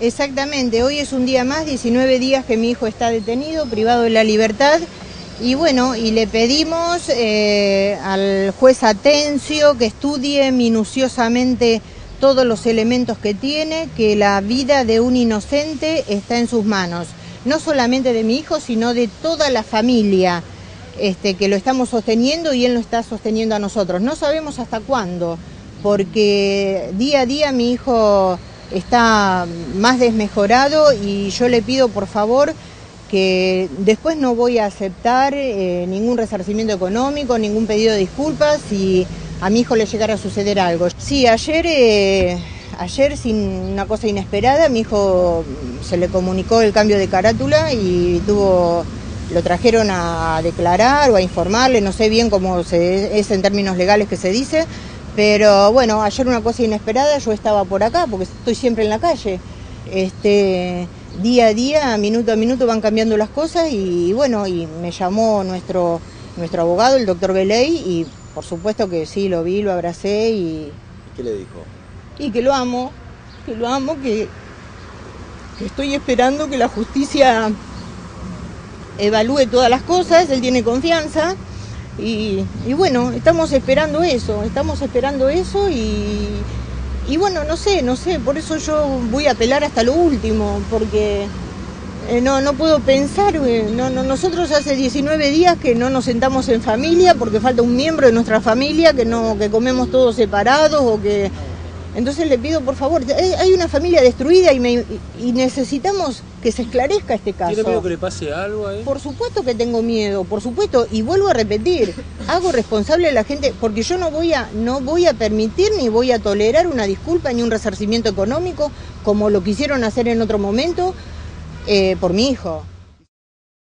Exactamente, hoy es un día más, 19 días que mi hijo está detenido, privado de la libertad. Y bueno, y le pedimos eh, al juez Atencio que estudie minuciosamente todos los elementos que tiene, que la vida de un inocente está en sus manos, no solamente de mi hijo, sino de toda la familia, este, que lo estamos sosteniendo y él lo está sosteniendo a nosotros. No sabemos hasta cuándo, porque día a día mi hijo está más desmejorado y yo le pido por favor que después no voy a aceptar eh, ningún resarcimiento económico, ningún pedido de disculpas si a mi hijo le llegara a suceder algo. Sí, ayer, eh, ayer sin una cosa inesperada, a mi hijo se le comunicó el cambio de carátula y tuvo, lo trajeron a declarar o a informarle, no sé bien cómo se, es en términos legales que se dice, pero bueno, ayer una cosa inesperada, yo estaba por acá porque estoy siempre en la calle. Este, día a día, minuto a minuto van cambiando las cosas y, bueno, y me llamó nuestro, nuestro abogado, el doctor Beley, y por supuesto que sí, lo vi, lo abracé y... ¿Qué le dijo? Y que lo amo, que lo amo, que, que estoy esperando que la justicia evalúe todas las cosas, él tiene confianza y, bueno, estamos esperando eso, estamos esperando eso y, y bueno, no sé, no sé, por eso yo voy a apelar hasta lo último, porque eh, no, no puedo pensar, eh, no, no, nosotros hace 19 días que no nos sentamos en familia porque falta un miembro de nuestra familia, que no, que comemos todos separados o que entonces le pido por favor, hay una familia destruida y, me, y necesitamos que se esclarezca este caso. ¿Tiene miedo que le pase algo a él? Por supuesto que tengo miedo, por supuesto, y vuelvo a repetir, hago responsable a la gente porque yo no voy a no voy a permitir ni voy a tolerar una disculpa ni un resarcimiento económico como lo quisieron hacer en otro momento eh, por mi hijo.